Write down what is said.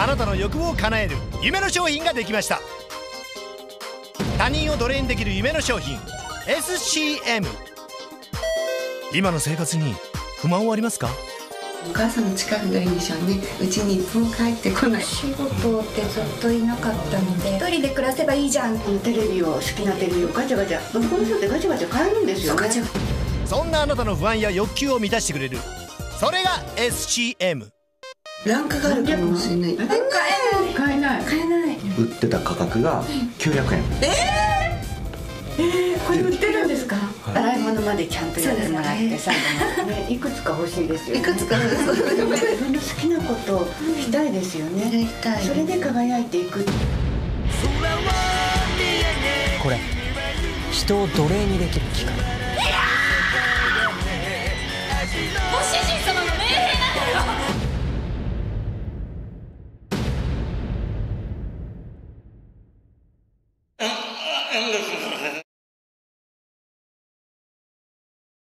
あなたの欲望を叶える夢の商品ができました。他人を奴隷にできる夢の商品 SCM 今の生活に不満はありますか？お母さんの近くがいいんでしょうねうちに一分帰ってこない。仕事ってずっといなかったので。一人で暮らせばいいじゃん。テレビを好きなテレビをガチャガチャ向こうの人ってガチャガチャ買えるんですよね。そんなあなたの不安や欲求を満たしてくれる。それが SCM ランクがあるかもしれない。買えない。買えない。買えない。売ってた価格が900円。これ売ってるんですか？洗い物までちゃんとやってもらってさ、ね、いくつか欲しいですよね。いくつか自分の好きなことをしたいですよねやりたいそれで輝いていく。これ。人を奴隷にできる機械ご主人へえ。